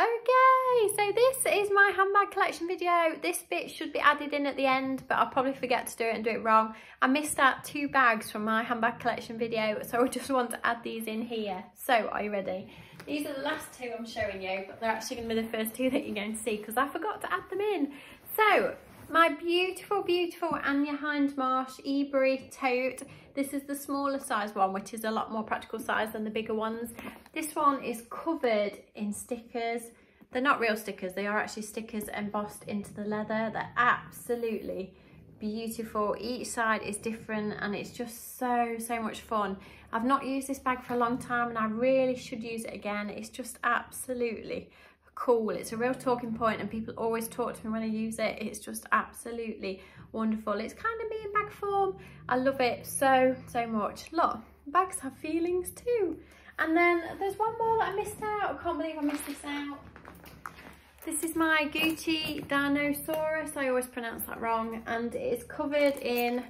Okay, so this is my handbag collection video. This bit should be added in at the end, but I'll probably forget to do it and do it wrong. I missed out two bags from my handbag collection video, so I just want to add these in here. So, are you ready? These are the last two I'm showing you, but they're actually going to be the first two that you're going to see because I forgot to add them in. So, my beautiful, beautiful Anya Hindmarch Ebury tote. This is the smaller size one, which is a lot more practical size than the bigger ones. This one is covered in stickers. They're not real stickers, they are actually stickers embossed into the leather. They're absolutely beautiful. Each side is different and it's just so, so much fun. I've not used this bag for a long time and I really should use it again. It's just absolutely cool. It's a real talking point and people always talk to me when I use it. It's just absolutely wonderful. It's kind of me in bag form. I love it so, so much. Look, bags have feelings too. And then there's one more that I missed out. I can't believe I missed this out. This is my Gucci Dinosaurus. I always pronounce that wrong. And it's covered in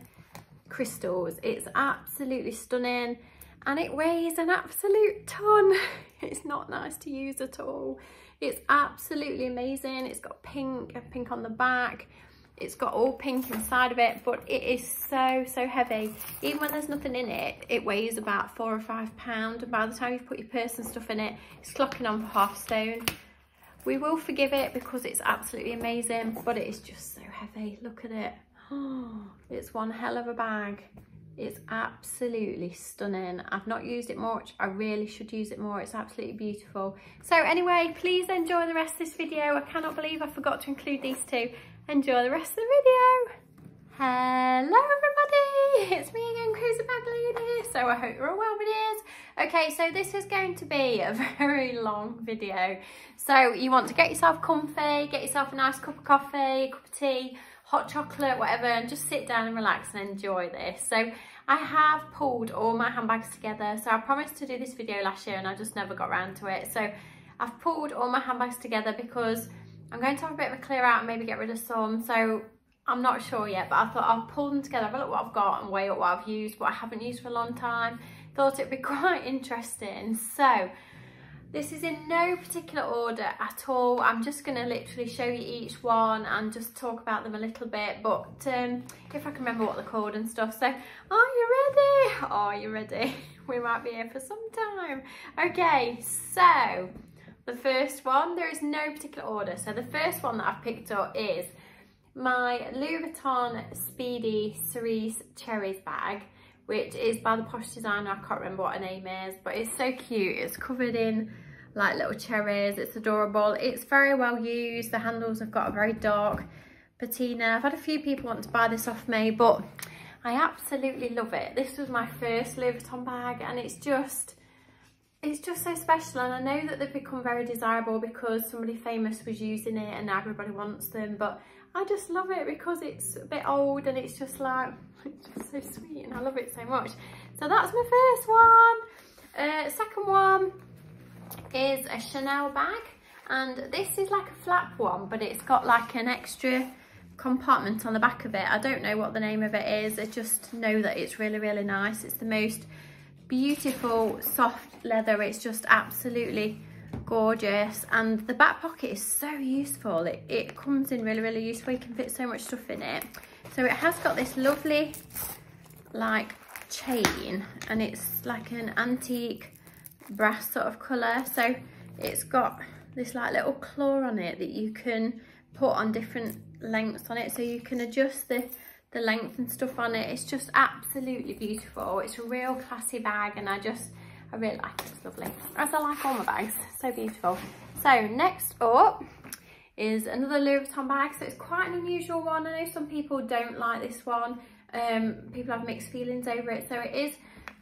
crystals. It's absolutely stunning and it weighs an absolute ton. It's not nice to use at all. It's absolutely amazing. It's got pink and pink on the back. It's got all pink inside of it, but it is so, so heavy. Even when there's nothing in it, it weighs about four or five pounds. And by the time you've put your purse and stuff in it, it's clocking on for half stone. We will forgive it because it's absolutely amazing, but it is just so heavy. Look at it. Oh, it's one hell of a bag. It's absolutely stunning. I've not used it much. I really should use it more. It's absolutely beautiful. So anyway, please enjoy the rest of this video. I cannot believe I forgot to include these two. Enjoy the rest of the video. Hello everybody, it's me again, Cruiser Lady. So I hope you're all well with it. Okay, so this is going to be a very long video. So you want to get yourself comfy, get yourself a nice cup of coffee, a cup of tea, hot chocolate, whatever, and just sit down and relax and enjoy this. So I have pulled all my handbags together. So I promised to do this video last year and I just never got around to it. So I've pulled all my handbags together because I'm going to have a bit of a clear out and maybe get rid of some. So I'm not sure yet, but I thought I'll pull them together, have a look what I've got and weigh up what I've used, what I haven't used for a long time. Thought it'd be quite interesting. So this is in no particular order at all. I'm just going to literally show you each one and just talk about them a little bit. But um, if I can remember what they're called and stuff. So, are you ready? Are you ready? We might be here for some time. Okay, so the first one, there is no particular order. So the first one that I've picked up is my Louis Vuitton Speedy Cerise Cherries bag which is by the Posh Designer. I can't remember what her name is, but it's so cute. It's covered in like little cherries. It's adorable. It's very well used. The handles have got a very dark patina. I've had a few people want to buy this off me, but I absolutely love it. This was my first Louis Vuitton bag and it's just, it's just so special. And I know that they've become very desirable because somebody famous was using it and now everybody wants them. But I just love it because it's a bit old and it's just like, it's just so sweet and I love it so much. So that's my first one. Uh, second one is a Chanel bag and this is like a flap one but it's got like an extra compartment on the back of it. I don't know what the name of it is. I just know that it's really, really nice. It's the most beautiful soft leather. It's just absolutely gorgeous and the back pocket is so useful. It, it comes in really really useful. You can fit so much stuff in it. So it has got this lovely like chain and it's like an antique brass sort of colour. So it's got this like little claw on it that you can put on different lengths on it. So you can adjust the the length and stuff on it. It's just absolutely beautiful. It's a real classy bag and I just I really like it, it's lovely. As I like all my bags, so beautiful. So next up is another Louis Vuitton bag. So it's quite an unusual one. I know some people don't like this one. Um, people have mixed feelings over it. So it is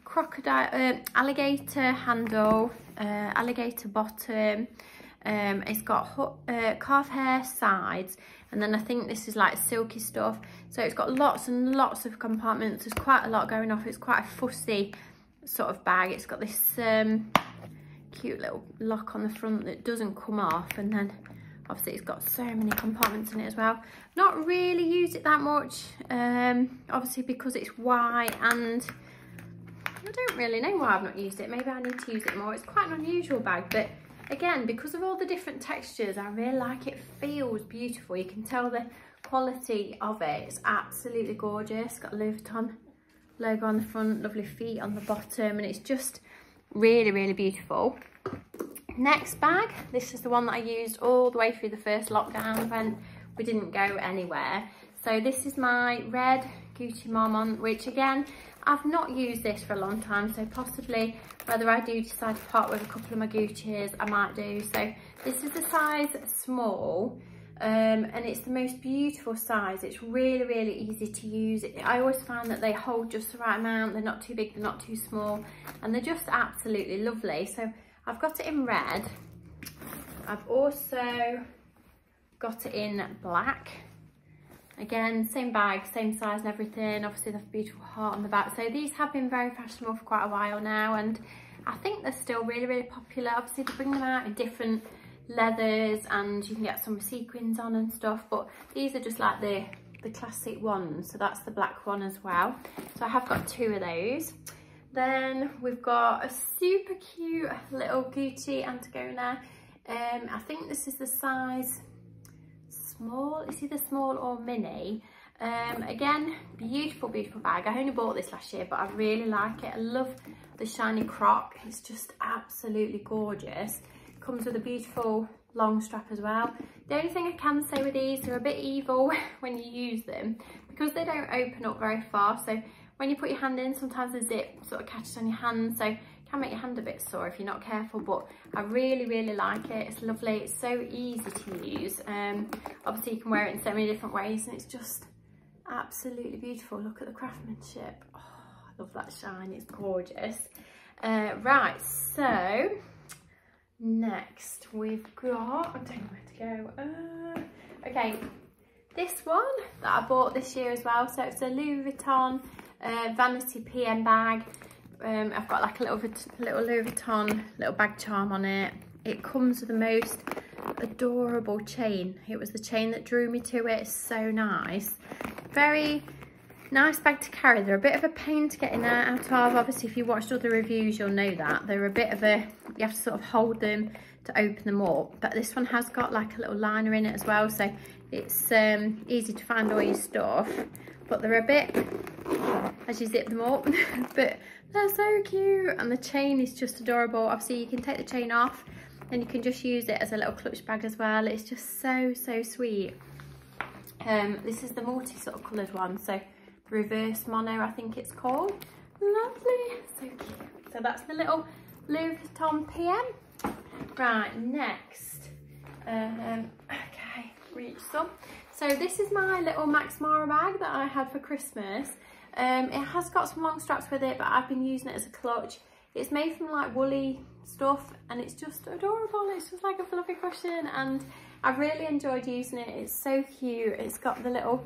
crocodile, uh, alligator handle, uh, alligator bottom. Um, it's got uh, calf hair sides and then I think this is like silky stuff. So it's got lots and lots of compartments. There's quite a lot going off. It's quite a fussy sort of bag. It's got this um, cute little lock on the front that doesn't come off and then obviously it's got so many compartments in it as well. Not really used it that much, um, obviously because it's white and I don't really know why I've not used it. Maybe I need to use it more. It's quite an unusual bag, but again, because of all the different textures, I really like it feels beautiful. You can tell the quality of it. It's absolutely gorgeous. Got Louis Vuitton logo on the front, lovely feet on the bottom, and it's just really, really beautiful. Next bag, this is the one that I used all the way through the first lockdown when we didn't go anywhere. So this is my red Gucci Marmont, which again, I've not used this for a long time, so possibly whether I do decide to part with a couple of my Gucci's, I might do. So this is a size small, um, and it's the most beautiful size. It's really, really easy to use. I always find that they hold just the right amount. They're not too big, they're not too small, and they're just absolutely lovely. So I've got it in red. I've also got it in black. Again, same bag, same size and everything. Obviously, the beautiful heart on the back. So these have been very fashionable for quite a while now, and I think they're still really, really popular. Obviously, they bring them out in different leathers, and you can get some sequins on and stuff. But these are just like the the classic ones. So that's the black one as well. So I have got two of those. Then we've got a super cute little Gucci Antigona. Um, I think this is the size small, it's either small or mini. Um, again, beautiful, beautiful bag. I only bought this last year, but I really like it. I love the shiny croc. It's just absolutely gorgeous. Comes with a beautiful long strap as well. The only thing I can say with these, they're a bit evil when you use them because they don't open up very far. So when you put your hand in, sometimes the zip sort of catches on your hand, so can make your hand a bit sore if you're not careful, but I really, really like it. It's lovely, it's so easy to use. Um, obviously you can wear it in so many different ways and it's just absolutely beautiful. Look at the craftsmanship. Oh, I love that shine, it's gorgeous. Uh, right, so next we've got, I don't know where to go. Uh, okay, this one that I bought this year as well. So it's a Louis Vuitton uh, vanity PM bag. Um, I've got like a little, little Louis Vuitton little bag charm on it. It comes with the most adorable chain. It was the chain that drew me to it. It's so nice. Very nice bag to carry. They're a bit of a pain to get in there out of. Obviously, if you watched other reviews, you'll know that. They're a bit of a, you have to sort of hold them to open them up. But this one has got like a little liner in it as well. So it's um, easy to find all your stuff. But they're a bit as you zip them up but they're so cute and the chain is just adorable obviously you can take the chain off and you can just use it as a little clutch bag as well it's just so so sweet um this is the multi sort of coloured one so reverse mono i think it's called lovely so cute so that's the little louis vuitton pm right next um okay reach some so this is my little max mara bag that i had for christmas um, it has got some long straps with it, but I've been using it as a clutch. It's made from like woolly stuff and it's just adorable. It's just like a fluffy cushion and I've really enjoyed using it. It's so cute. It's got the little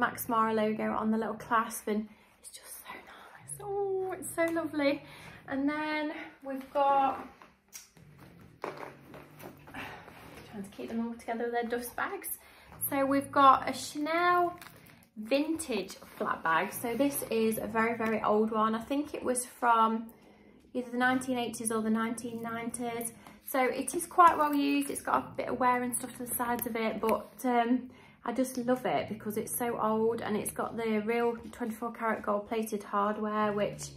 Max Mara logo on the little clasp and it's just so nice. Oh, it's so lovely. And then we've got, trying to keep them all together, they're dust bags. So we've got a Chanel vintage flap bag. So this is a very, very old one. I think it was from either the 1980s or the 1990s. So it is quite well used. It's got a bit of wear and stuff to the sides of it, but um, I just love it because it's so old and it's got the real 24 karat gold plated hardware, which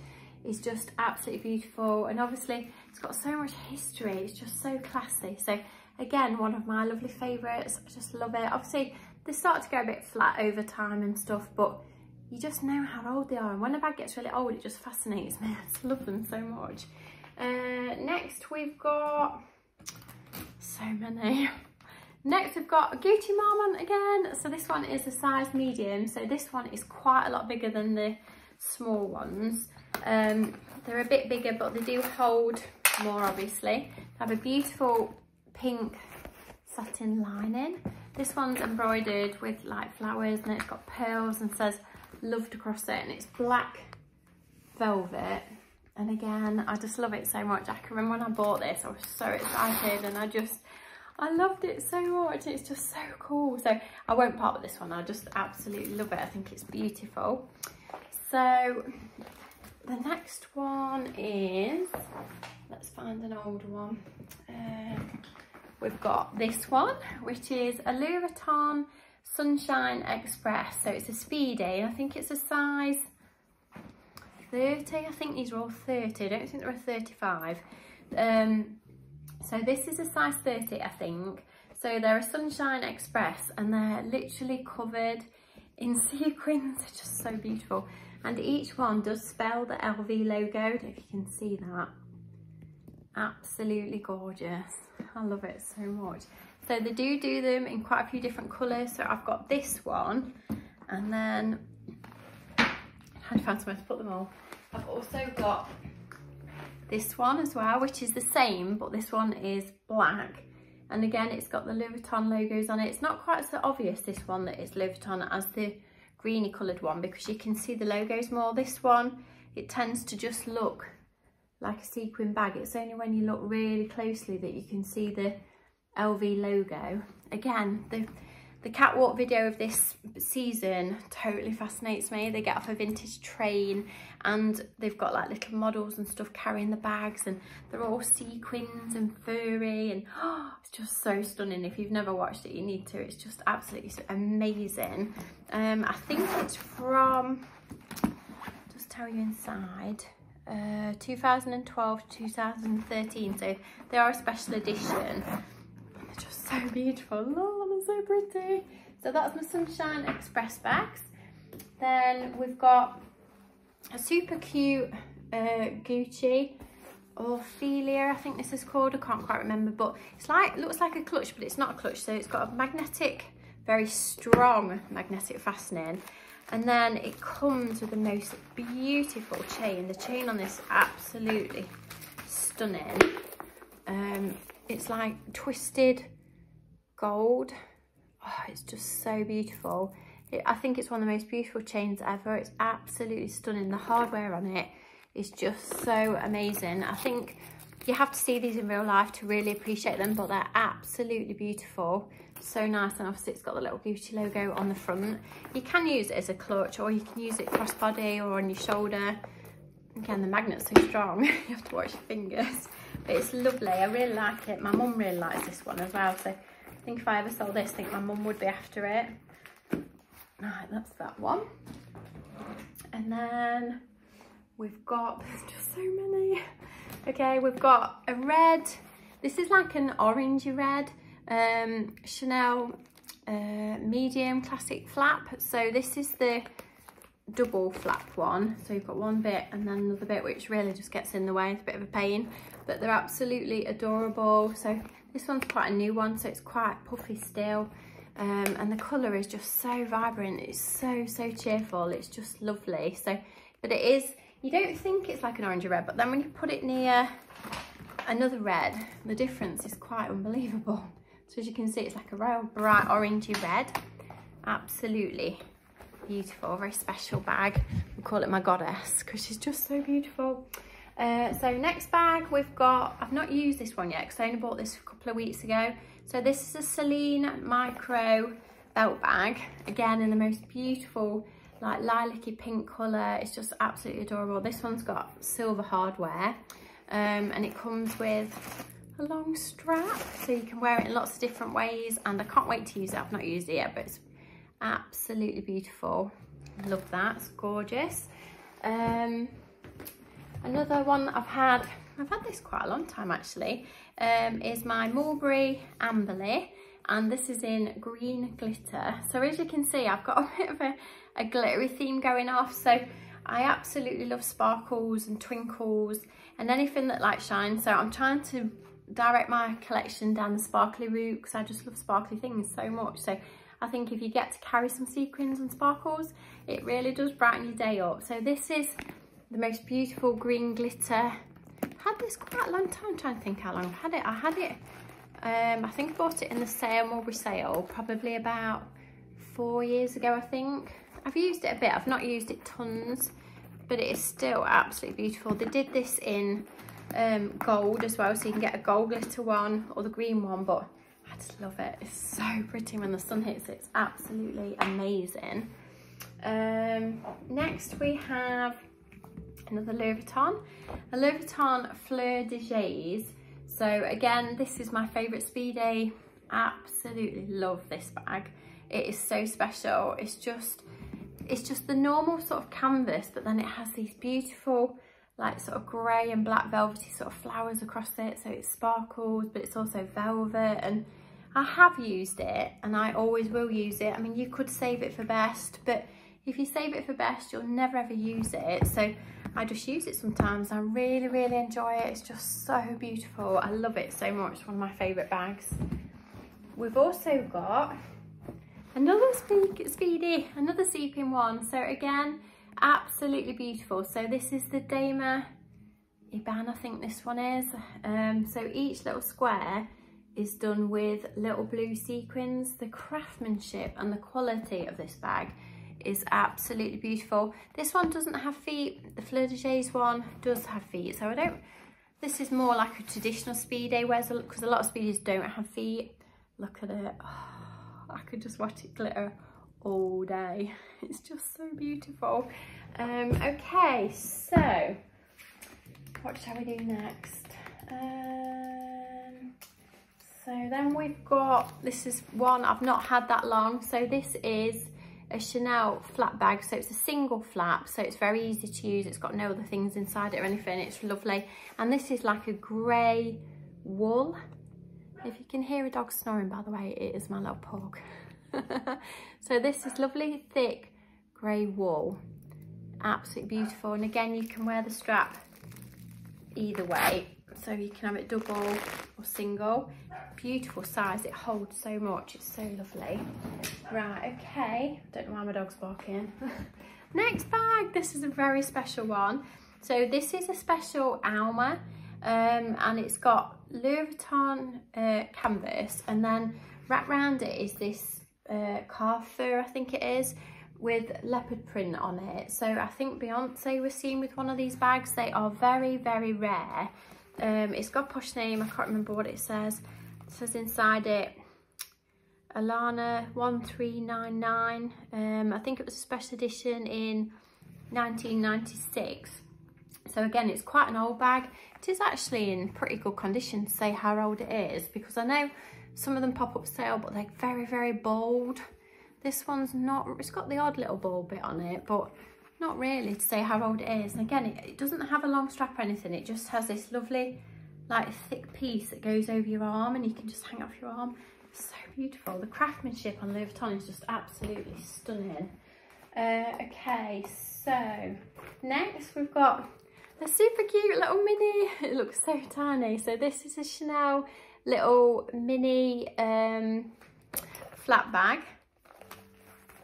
is just absolutely beautiful. And obviously it's got so much history. It's just so classy. So again, one of my lovely favorites. I just love it. Obviously they start to go a bit flat over time and stuff, but you just know how old they are. And when a bag gets really old, it just fascinates me. I just love them so much. Uh, next, we've got so many. Next, we've got Gucci Marmont again. So this one is a size medium. So this one is quite a lot bigger than the small ones. Um, they're a bit bigger, but they do hold more, obviously. They have a beautiful pink satin lining. This one's embroidered with like flowers and it's got pearls and says loved across it and it's black velvet. And again, I just love it so much. I can remember when I bought this, I was so excited and I just, I loved it so much. It's just so cool. So I won't part with this one. I just absolutely love it. I think it's beautiful. So the next one is, let's find an old one. Um, we've got this one, which is a Louis Vuitton Sunshine Express. So it's a speedy, I think it's a size 30. I think these are all 30. I don't think they're a 35. Um, so this is a size 30, I think. So they're a Sunshine Express and they're literally covered in sequins. They're just so beautiful. And each one does spell the LV logo, if you can see that. Absolutely gorgeous. I love it so much. So they do do them in quite a few different colours. So I've got this one and then I had to find somewhere to put them all. I've also got this one as well, which is the same, but this one is black. And again, it's got the Louis Vuitton logos on it. It's not quite so obvious, this one, that it's Louis Vuitton as the greeny coloured one because you can see the logos more. This one, it tends to just look like a sequin bag. It's only when you look really closely that you can see the LV logo. Again, the, the catwalk video of this season totally fascinates me. They get off a vintage train and they've got like little models and stuff carrying the bags and they're all sequins and furry and oh, it's just so stunning. If you've never watched it, you need to. It's just absolutely amazing. Um, I think it's from, just tell you inside, uh, 2012 to 2013. So they are a special edition. They're just so beautiful. Oh, so pretty. So that's my Sunshine Express bags. Then we've got a super cute uh, Gucci Ophelia, I think this is called. I can't quite remember, but it's like, looks like a clutch, but it's not a clutch. So it's got a magnetic, very strong magnetic fastening. And then it comes with the most beautiful chain. The chain on this is absolutely stunning. Um, it's like twisted gold. Oh, it's just so beautiful. It, I think it's one of the most beautiful chains ever. It's absolutely stunning. The hardware on it is just so amazing. I think you have to see these in real life to really appreciate them, but they're absolutely beautiful. So nice, and obviously it's got the little Gucci logo on the front. You can use it as a clutch, or you can use it crossbody or on your shoulder. Again, the magnet's so strong, you have to watch your fingers. But it's lovely, I really like it. My mum really likes this one as well, so Think if I ever sold this, I think my mum would be after it. Right, that's that one. And then we've got, there's just so many. Okay, we've got a red, this is like an orangey red, um, Chanel uh, medium classic flap. So this is the double flap one. So you've got one bit and then another bit, which really just gets in the way. It's a bit of a pain, but they're absolutely adorable. So this one's quite a new one, so it's quite puffy still. Um, and the colour is just so vibrant. It's so so cheerful. It's just lovely. So but it is you don't think it's like an orange red but then when you put it near another red the difference is quite unbelievable. So as you can see it's like a real bright orangey red. Absolutely beautiful. Very special bag. We call it my goddess because she's just so beautiful uh, so next bag we've got i've not used this one yet because i only bought this a couple of weeks ago so this is a Celine Micro belt bag, again in the most beautiful like lilac-y pink colour. It's just absolutely adorable. This one's got silver hardware um, and it comes with a long strap so you can wear it in lots of different ways and I can't wait to use it. I've not used it yet but it's absolutely beautiful. Love that, it's gorgeous. Um, another one that I've had I've had this quite a long time actually, um, is my Mulberry Amberley and this is in green glitter. So as you can see, I've got a bit of a, a glittery theme going off. So I absolutely love sparkles and twinkles and anything that like shines. So I'm trying to direct my collection down the sparkly route because I just love sparkly things so much. So I think if you get to carry some sequins and sparkles, it really does brighten your day up. So this is the most beautiful green glitter had this quite a long time, I'm trying to think how long I've had it. I had it, um, I think I bought it in the sale, Mulberry sale, probably about four years ago, I think. I've used it a bit, I've not used it tons, but it is still absolutely beautiful. They did this in um, gold as well, so you can get a gold glitter one or the green one, but I just love it. It's so pretty when the sun hits it. It's absolutely amazing. Um, next we have another Louis Vuitton, a Louis Vuitton Fleur de Gaze. So again, this is my favourite Speedy. Absolutely love this bag. It is so special. It's just, it's just the normal sort of canvas, but then it has these beautiful like sort of grey and black velvety sort of flowers across it. So it sparkles, but it's also velvet. And I have used it and I always will use it. I mean, you could save it for best, but if you save it for best, you'll never ever use it. So I just use it sometimes. I really, really enjoy it. It's just so beautiful. I love it so much. It's one of my favourite bags. We've also got another Speedy, another seeping one. So again, absolutely beautiful. So this is the Damier Ebène, I think this one is. Um, so each little square is done with little blue sequins. The craftsmanship and the quality of this bag is absolutely beautiful. This one doesn't have feet. The Fleur de Gaze one does have feet. So I don't, this is more like a traditional Speedy, whereas because a lot of Speedies don't have feet. Look at it. Oh, I could just watch it glitter all day. It's just so beautiful. Um, okay, so what shall we do next? Um, so then we've got, this is one I've not had that long. So this is a Chanel flap bag. So it's a single flap, so it's very easy to use. It's got no other things inside it or anything. It's lovely. And this is like a grey wool. If you can hear a dog snoring, by the way, it is my little pug. so this is lovely, thick grey wool. Absolutely beautiful. And again, you can wear the strap either way. So you can have it double or single. Beautiful size, it holds so much, it's so lovely. Right, okay, don't know why my dog's barking. Next bag, this is a very special one. So this is a special Alma um, and it's got Louis Vuitton uh, canvas and then wrapped around it is this uh, calf fur, I think it is, with leopard print on it. So I think Beyonce was seen with one of these bags. They are very, very rare. Um, it's got a posh name, I can't remember what it says. It says inside it, Alana 1399. Um, I think it was a special edition in 1996. So again, it's quite an old bag. It is actually in pretty good condition to say how old it is because I know some of them pop up sale, but they're very, very bold. This one's not, it's got the odd little ball bit on it, but not really to say how old it is. And again, it, it doesn't have a long strap or anything. It just has this lovely, like a thick piece that goes over your arm and you can just hang off your arm. So beautiful. The craftsmanship on Louis Vuitton is just absolutely stunning. Uh, okay, so next we've got a super cute little mini. It looks so tiny. So this is a Chanel little mini um, flap bag.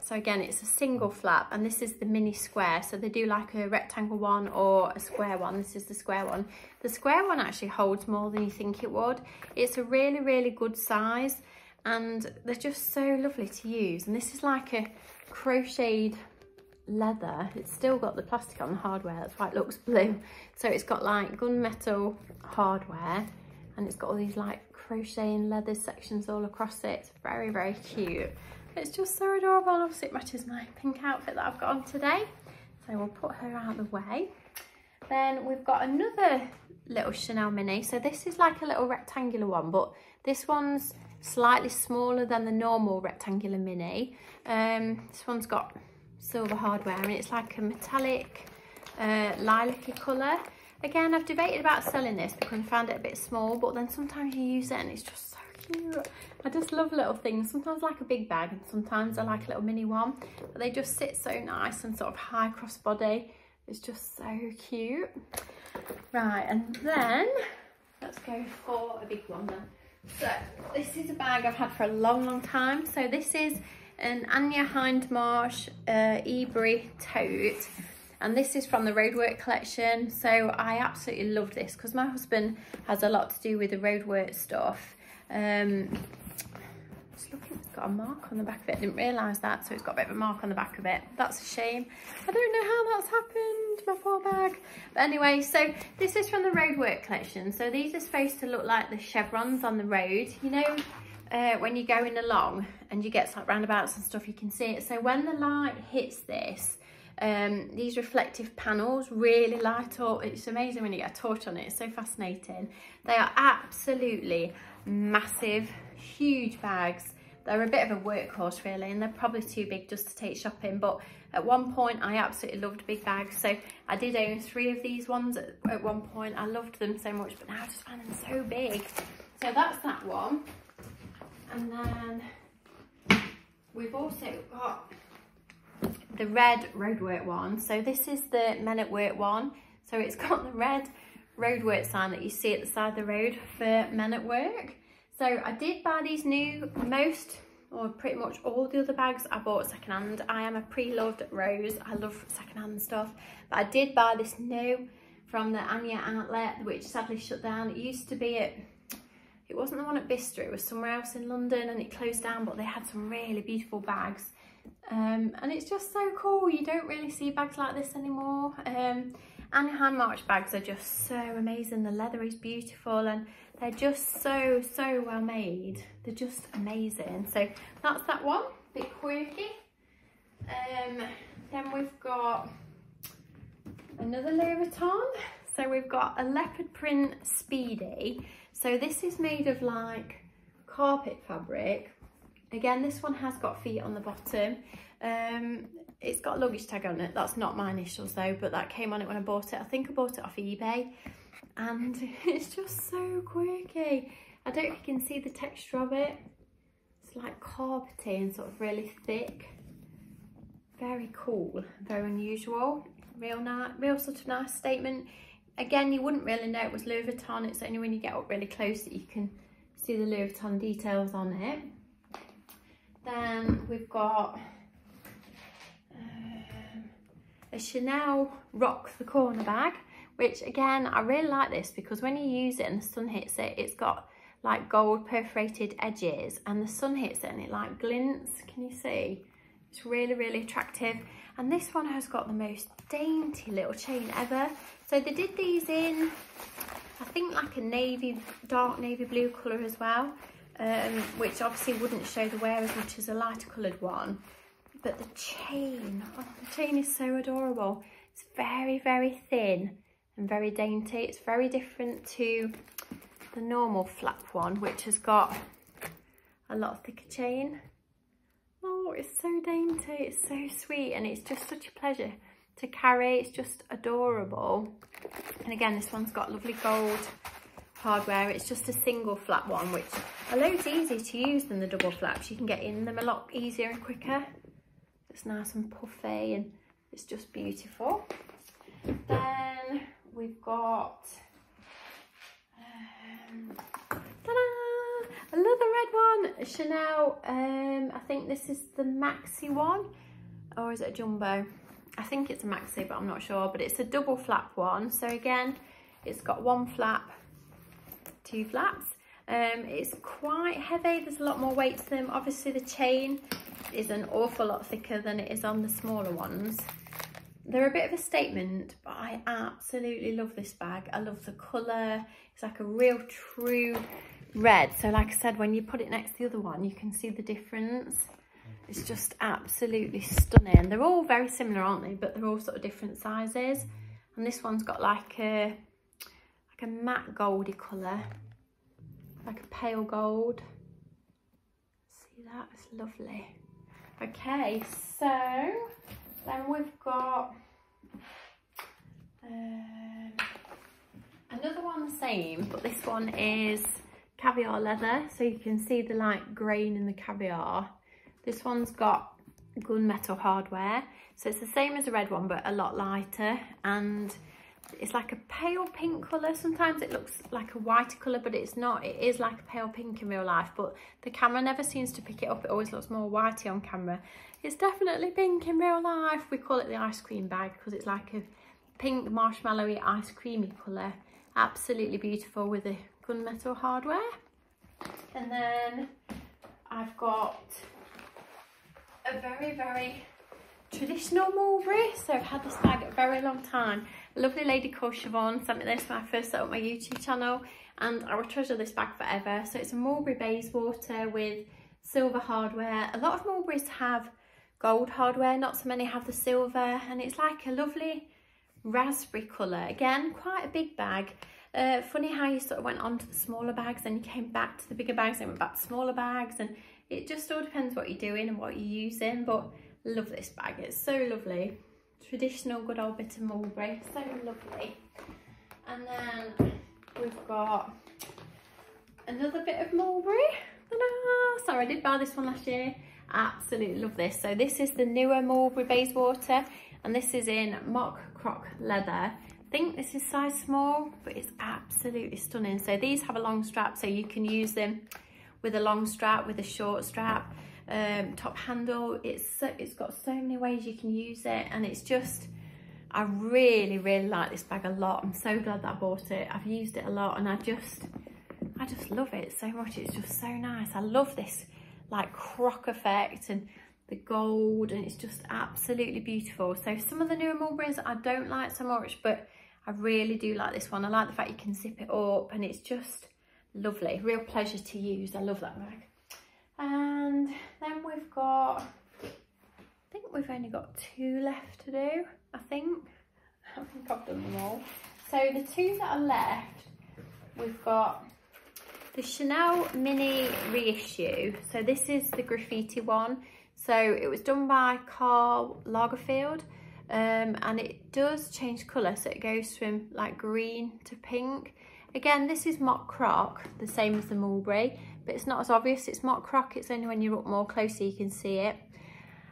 So again, it's a single flap and this is the mini square. So they do like a rectangle one or a square one. This is the square one. The square one actually holds more than you think it would. It's a really, really good size and they're just so lovely to use. And this is like a crocheted leather. It's still got the plastic on the hardware. That's why it looks blue. So it's got like gunmetal hardware and it's got all these like crochet and leather sections all across it. Very, very cute. It's just so adorable. Obviously it matches my pink outfit that I've got on today. So we'll put her out of the way. Then we've got another little Chanel mini. So this is like a little rectangular one, but this one's slightly smaller than the normal rectangular mini. Um, this one's got silver hardware and it's like a metallic uh, lilac colour. Again, I've debated about selling this because I found it a bit small, but then sometimes you use it and it's just so cute. I just love little things. Sometimes I like a big bag and sometimes I like a little mini one, but they just sit so nice and sort of high crossbody. It's just so cute. Right, and then let's go for a big one then. So this is a bag I've had for a long, long time. So this is an Anya Hindmarch uh, Ebury tote and this is from the roadwork collection so I absolutely love this because my husband has a lot to do with the roadwork stuff um just looking it's got a mark on the back of it. I didn't realize that so it's got a bit of a mark on the back of it. That's a shame. I don't know how that's happened my poor bag. But anyway so this is from the roadwork collection. So these are supposed to look like the chevrons on the road. You know uh, when you're going along and you get like roundabouts and stuff you can see it. So when the light hits this Um, these reflective panels really light up. It's amazing when you get a torch on it. It's so fascinating. They are absolutely massive, huge bags. They're a bit of a workhorse really and they're probably too big just to take shopping but at one point I absolutely loved big bags so I did own three of these ones at, at one point. I loved them so much but now I just find them so big. So that's that one and then we've also got the red roadwork one. So this is the Men at Work one. So it's got the red roadwork sign that you see at the side of the road for Men at Work. So I did buy these new, most or pretty much all the other bags I bought secondhand. I am a pre-loved Rose. I love secondhand stuff. But I did buy this new from the Anya outlet, which sadly shut down. It used to be at, it wasn't the one at Bicester, it was somewhere else in London and it closed down, but they had some really beautiful bags. Um, and it's just so cool. You don't really see bags like this anymore. Um, and Hindmarch bags are just so amazing. The leather is beautiful and they're just so, so well made. They're just amazing. So that's that one, a bit quirky. Um, then we've got another Louis Vuitton. So we've got a leopard print Speedy. So this is made of like carpet fabric. Again, this one has got feet on the bottom. Um, it's got a luggage tag on it. That's not my initials though, but that came on it when I bought it. I think I bought it off eBay and it's just so quirky. I don't know if you can see the texture of it. It's like carpety and sort of really thick. Very cool, very unusual. Real nice, real sort of nice statement. Again, you wouldn't really know it was Louis Vuitton. It's only when you get up really close that you can see the Louis Vuitton details on it. Then we've got um, a Chanel Rock the Corner bag which again, I really like this because when you use it and the sun hits it, it's got like gold perforated edges and the sun hits it and it like glints. Can you see? It's really, really attractive. And this one has got the most dainty little chain ever. So they did these in, I think like a navy, dark navy blue colour as well, um, which obviously wouldn't show the wear as much as a lighter coloured one. But the chain, oh, the chain is so adorable. It's very, very thin and very dainty. It's very different to the normal flap one, which has got a lot thicker chain. Oh, it's so dainty, it's so sweet, and it's just such a pleasure to carry. It's just adorable. And again, this one's got lovely gold hardware. It's just a single flap one, which are loads easier to use than the double flaps. You can get in them a lot easier and quicker. It's nice and puffy and it's just beautiful. Then we've got um, another red one, Chanel. Um, I think this is the maxi one, or is it a jumbo? I think it's a maxi, but I'm not sure. But it's a double flap one. So again, it's got one flap, two flaps. Um, it's quite heavy. There's a lot more weight to them. Obviously, the chain is an awful lot thicker than it is on the smaller ones. They're a bit of a statement, but I absolutely love this bag. I love the colour. It's like a real true red. So like I said, when you put it next to the other one, you can see the difference. It's just absolutely stunning. They're all very similar, aren't they? But they're all sort of different sizes. And this one's got like a, like a matte goldy colour. Like a pale gold. See that? It's lovely. Okay, so then we've got um, another one the same, but this one is caviar leather. So you can see the light grain in the caviar. This one's got gunmetal hardware. So it's the same as the red one, but a lot lighter. And it's like a pale pink colour. Sometimes it looks like a white colour, but it's not. It is like a pale pink in real life, but the camera never seems to pick it up. It always looks more whitey on camera. It's definitely pink in real life. We call it the ice cream bag because it's like a pink marshmallowy ice creamy colour. Absolutely beautiful with the gunmetal hardware. And then I've got a very, very traditional mulberry. So I've had this bag a very long time. A lovely lady called Siobhan sent me this when I first set up my YouTube channel and I will treasure this bag forever. So it's a mulberry Bayswater with silver hardware. A lot of mulberries have gold hardware. Not so many have the silver and it's like a lovely raspberry colour. Again, quite a big bag. Uh, funny how you sort of went on to the smaller bags and you came back to the bigger bags and went back to smaller bags and it just all depends what you're doing and what you're using but love this bag. It's so lovely. Traditional good old bit of mulberry so lovely. And then we've got another bit of mulberry. Sorry I did buy this one last year. Absolutely love this. So this is the newer mulberry Bayswater and this is in mock croc leather think this is size small, but it's absolutely stunning. So these have a long strap, so you can use them with a long strap, with a short strap, um, top handle. It's so, it's got so many ways you can use it, and it's just, I really, really like this bag a lot. I'm so glad that I bought it. I've used it a lot, and I just, I just love it so much. It's just so nice. I love this like croc effect and the gold and it's just absolutely beautiful so some of the newer mulberries i don't like so much but I really do like this one. I like the fact you can zip it up and it's just lovely. Real pleasure to use. I love that bag. And then we've got, I think we've only got two left to do, I think. I think I've done them all. So the two that are left, we've got the Chanel Mini reissue. So this is the graffiti one. So it was done by Karl Lagerfeld um, and it does change colour so it goes from like green to pink. Again this is mock croc the same as the mulberry but it's not as obvious. It's mock croc it's only when you're up more closer you can see it.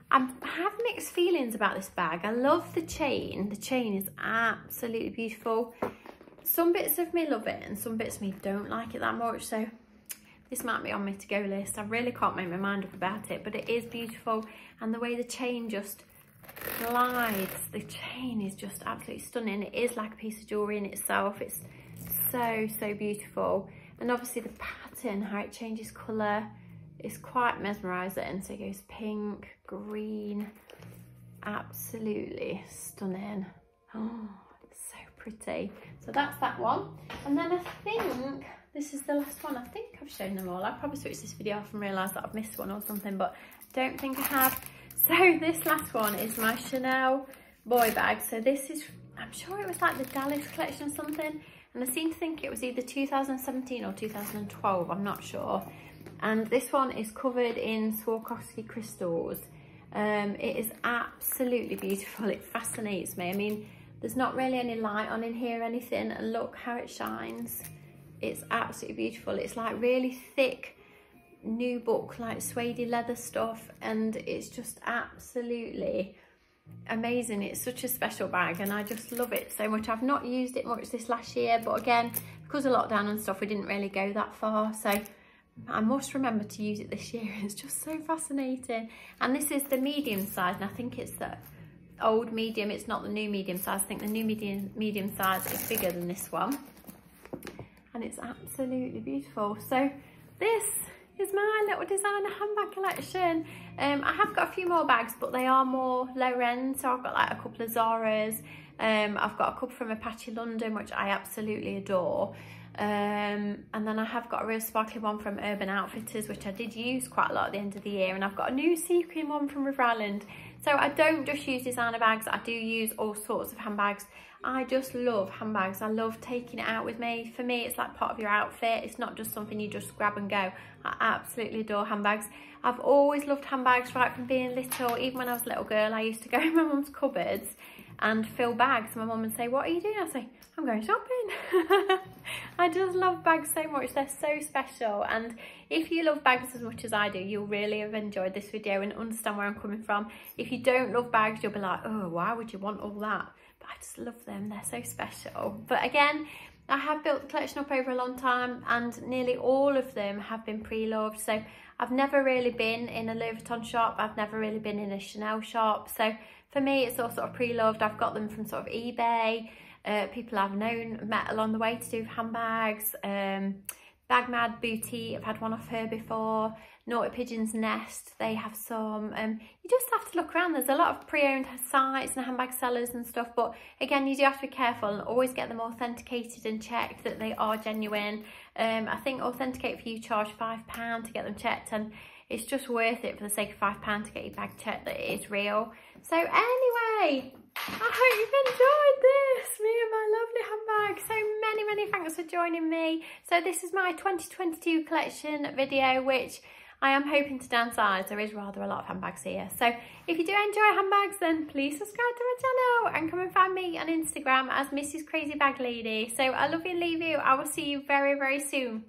I have mixed feelings about this bag. I love the chain. The chain is absolutely beautiful. Some bits of me love it and some bits of me don't like it that much so this might be on my to-go list. I really can't make my mind up about it but it is beautiful and the way the chain just glides. The chain is just absolutely stunning. It is like a piece of jewellery in itself. It's so, so beautiful. And obviously the pattern, how it changes colour, is quite mesmerising. So it goes pink, green, absolutely stunning. Oh, so pretty. So that's that one. And then I think this is the last one. I think I've shown them all. I probably switched this video off and realised that I've missed one or something, but don't think I have. So this last one is my Chanel boy bag. So this is, I'm sure it was like the Dallas collection or something. And I seem to think it was either 2017 or 2012, I'm not sure. And this one is covered in Swarovski crystals. Um, it is absolutely beautiful. It fascinates me. I mean, there's not really any light on in here or anything. And look how it shines. It's absolutely beautiful. It's like really thick nubuck like suede leather stuff and it's just absolutely amazing. It's such a special bag and I just love it so much. I've not used it much this last year but again because of lockdown and stuff we didn't really go that far. So I must remember to use it this year. It's just so fascinating. And this is the medium size and I think it's the old medium. It's not the new medium size. I think the new medium medium size is bigger than this one. And it's absolutely beautiful. So this is my little designer handbag collection. Um, I have got a few more bags, but they are more low end. So I've got like a couple of Zara's. Um, I've got a couple from Apatchy London, which I absolutely adore. Um, and then I have got a real sparkly one from Urban Outfitters, which I did use quite a lot at the end of the year. And I've got a new sequin one from River Island. So I don't just use designer bags, I do use all sorts of handbags. I just love handbags. I love taking it out with me. For me, it's like part of your outfit. It's not just something you just grab and go. I absolutely adore handbags. I've always loved handbags right from being little. Even when I was a little girl, I used to go in my mum's cupboards and fill bags. My mum would say, what are you doing? I say, I'm going shopping. I just love bags so much. They're so special. And if you love bags as much as I do, you'll really have enjoyed this video and understand where I'm coming from. If you don't love bags, you'll be like, oh, why would you want all that? I just love them. They're so special. But again, I have built the collection up over a long time and nearly all of them have been pre-loved. So I've never really been in a Louis Vuitton shop. I've never really been in a Chanel shop. So for me, it's all sort of pre-loved. I've got them from sort of eBay. Uh, people I've known, met along the way to do handbags. Um, Bag Mad Booty, I've had one off her before. Naughty Pigeon's Nest, they have some. Um, you just have to look around. There's a lot of pre-owned sites and handbag sellers and stuff. But again, you do have to be careful and always get them authenticated and checked that they are genuine. Um, I think Authenticate for you charge £5 to get them checked. And it's just worth it for the sake of £5 to get your bag checked that it is real. So anyway, I hope you've enjoyed this, me and my lovely handbag. So many, many thanks for joining me. So this is my 2022 collection video, which I am hoping to downsize. There is rather a lot of handbags here. So if you do enjoy handbags, then please subscribe to my channel and come and find me on Instagram as Mrs. Crazy Bag Lady. So I love you and leave you. I will see you very, very soon.